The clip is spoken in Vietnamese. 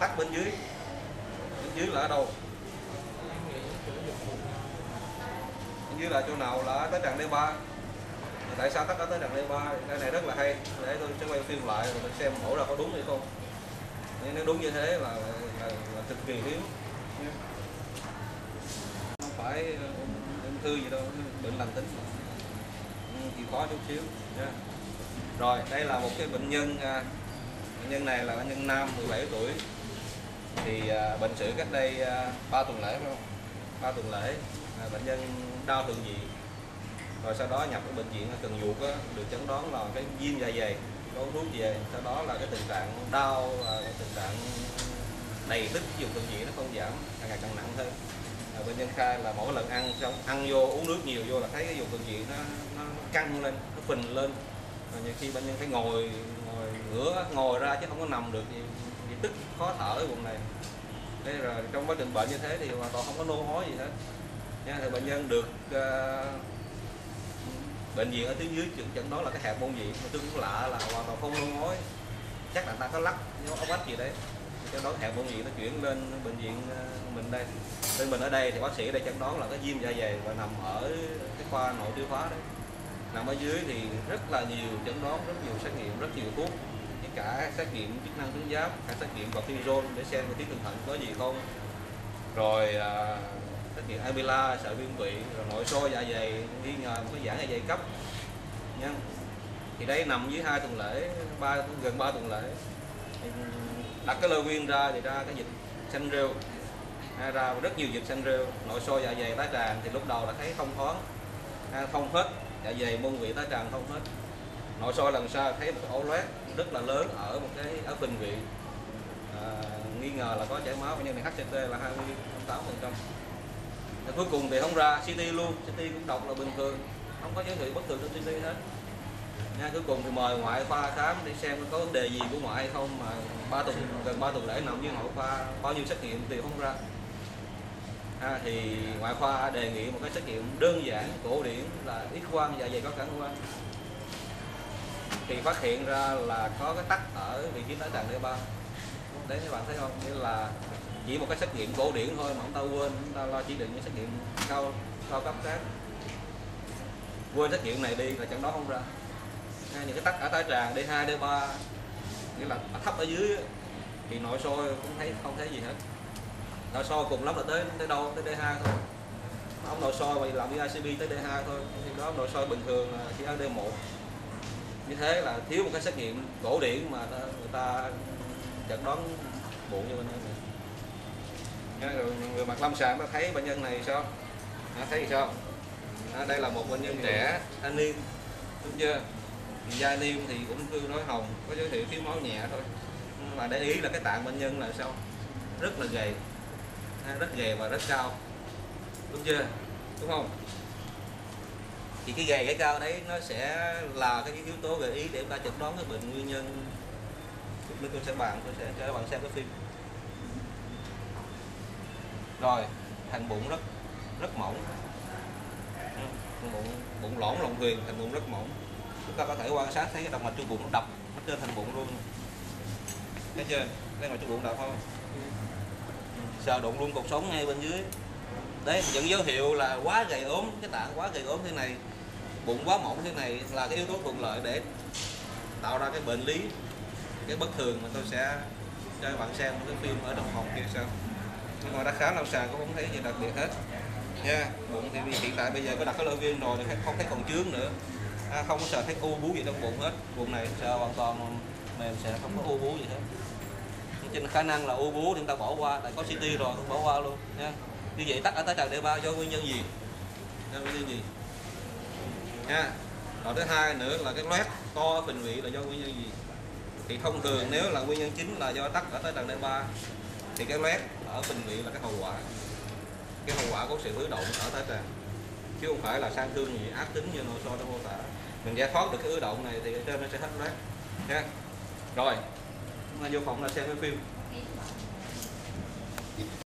tắt bên dưới. Bên dưới là ở đâu? Bên dưới là chỗ nào là tới tràn D3 tại sao tắt ở tới tràn D3 cái này rất là hay. Để tôi sẽ quay phim lại rồi tôi xem mẫu ra có đúng hay không. Nếu đúng như thế là, là, là, là cực kỳ hiếm. Không phải ờ, ung, thư gì đâu bệnh lành tính. Ừ, Chỉ khó chút xíu rồi đây là một cái bệnh nhân à, bệnh nhân này là bệnh nhân nam 17 tuổi thì à, bệnh sử cách đây à, 3 tuần lễ phải không? 3 tuần lễ à, bệnh nhân đau thượng vị rồi sau đó nhập ở bệnh viện ở Cần Duộc được chẩn đoán là cái viêm dạ dày có uống thuốc về sau đó là cái tình trạng đau cái tình trạng đầy tích dùng thượng vị nó không giảm càng ngày càng nặng hơn. À, bệnh nhân khai là mỗi lần ăn xong ăn vô uống nước nhiều vô là thấy cái dùng thượng vị nó, nó căng lên nó phình lên rồi nhiều khi bệnh nhân phải ngồi ngồi ngửa ngồi ra chứ không có nằm được thì tức khó thở ở vùng này. Thế rồi trong quá trình bệnh như thế thì hoàn toàn không có nôn ói gì hết. Nha thì bệnh nhân được uh, bệnh viện ở tuyến dưới chẩn chẩn đoán là cái hẹp môn vị mà tôi cũng lạ là hoàn toàn không nôn ói chắc là ta có lắc nó ống ách gì đấy. Cho đó hẹp môn vị nó chuyển lên bệnh viện ờ, mình đây. Bên mình ở đây thì bác sĩ ở đây chẩn đoán là cái viêm dạ dày và nằm ở cái khoa nội tiêu hóa đấy nằm ở dưới thì rất là nhiều chẩn đoán rất nhiều xét nghiệm rất nhiều thuốc. Với cả xét nghiệm chức năng tuyến giáp cả xét nghiệm cortisol để xem cái tuyến thượng thận có gì không. Rồi à, xét nghiệm amila sợi viêm tụy rồi nội soi dạ dày nghi ngờ có giãn dạ dày cấp. Nha. Thì đây nằm dưới hai tuần lễ ba gần 3 tuần lễ. Đặt cái lời viên ra thì ra cái dịch xanh rêu. À, ra rất nhiều dịch xanh rêu. Nội soi dạ dày tái tràng thì lúc đầu là thấy không thoáng. À, không hết dạ dày môn vị tá tràng không hết. Nội soi lần sau thấy một ổ loét rất là lớn ở một cái ở phình vị à, nghi ngờ là có chảy máu bệnh nhân này HCT là 28 phần trăm. Cuối cùng thì không ra CT luôn CT cũng đọc là bình thường không có dấu hiệu bất thường trên CT hết. Nha cuối cùng thì mời ngoại khoa khám để xem có vấn đề gì của ngoại hay không mà ba tuần gần 3 tuần lễ nằm với nội khoa bao nhiêu xét nghiệm thì không ra à, thì ngoại khoa đề nghị một cái xét nghiệm đơn giản cổ điển là ít quang dạ dày có cản quang thì phát hiện ra là có cái tắc ở vị trí tái tràng D ba. Đấy các bạn thấy không? Nghĩa là chỉ một cái xét nghiệm cổ điển thôi mà chúng ta quên chúng ta lo chỉ định những xét nghiệm cao cao cấp khác. Quên xét nghiệm này đi là chẳng đó không ra. Hay những cái tắc ở tái tràng D2 D3 nghĩa là thấp ở dưới thì nội soi cũng thấy không thấy gì hết nội soi cùng lắm là tới tới đâu? Tới D2 thôi. Ông nội soi mà làm ICB tới D2 thôi. Thì đó nội soi bình thường là chỉ ở D1 như thế là thiếu một cái xét nghiệm cổ điển mà người ta chẩn đoán muộn như bệnh nhân này. Rồi người mặt lâm sàng ta thấy bệnh nhân này sao? Nó thấy sao? À, đây là một bệnh nhân trẻ thanh niên đúng chưa? Thì da niêm thì cũng tương đối hồng có dấu hiệu thiếu máu nhẹ thôi. Mà để ý là cái tạng bệnh nhân là sao? Rất là gầy rất ghề và rất cao. Đúng chưa? Đúng không? Thì cái gầy, cái cao đấy nó sẽ là cái yếu tố gợi ý để chúng ta chẩn đoán cái bệnh nguyên nhân. Lúc tôi sẽ bàn tôi sẽ cho các bạn xem cái phim. Rồi, thành bụng rất rất mỏng. Ừ, bụng bụng lõn lòng thuyền thành bụng rất mỏng. Chúng ta có thể quan sát thấy cái động mạch trung bụng nó đập, nó trên thành bụng luôn. Thấy chưa? Đây là trung bụng đập không? Ừ sờ đụng luôn cột sống ngay bên dưới. Đấy những dấu hiệu là quá gầy ốm cái tạng quá gầy ốm thế này bụng quá mỏng thế này là cái yếu tố thuận lợi để tạo ra cái bệnh lý cái bất thường mà tôi sẽ cho các bạn xem một cái phim ở trong phòng kia sao nhưng mà đã khám lâm sàng cũng không thấy gì đặc biệt hết. Nha bụng thì hiện tại bây giờ có đặt cái lơ viên rồi thì không thấy còn trướng nữa. À, không có sợ thấy u bú gì trong bụng hết. Bụng này sợ hoàn toàn mềm sẽ không có u bú gì hết trên khả năng là u bú chúng ta bỏ qua, tại có city rồi, bỏ qua luôn, nha. Như vậy tắc ở tới tràng D3 do nguyên nhân gì? Do nguyên nhân gì? Nha. Rồi thứ hai nữa là cái loét to phình vị là do nguyên nhân gì? Thì thông thường nếu là nguyên nhân chính là do tắc ở tới tầng D3 thì cái loét ở phình vị là cái hậu quả. Cái hậu quả của sự ứ động ở tới tràng chứ không phải là sang thương gì, ác tính như nội soi đã mô tả. Mình giải thoát được cái ứ động này thì ở trên nó sẽ hết loét, nha. Rồi vô phòng là xem cái phim.